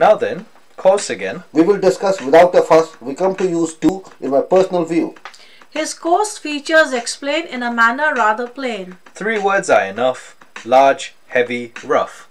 Now then, coarse again. We will discuss without a fuss. We come to use two in my personal view. His coarse features explained in a manner rather plain. Three words are enough large, heavy, rough.